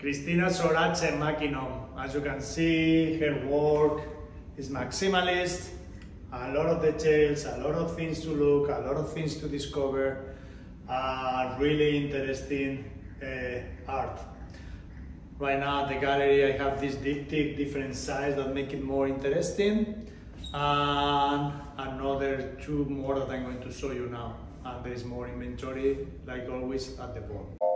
Christina Sorace Mackinnon. As you can see, her work is maximalist, a lot of details, a lot of things to look, a lot of things to discover, uh, really interesting uh, art. Right now at the gallery I have this different size that make it more interesting and another two more that I'm going to show you now and there is more inventory like always at the bottom.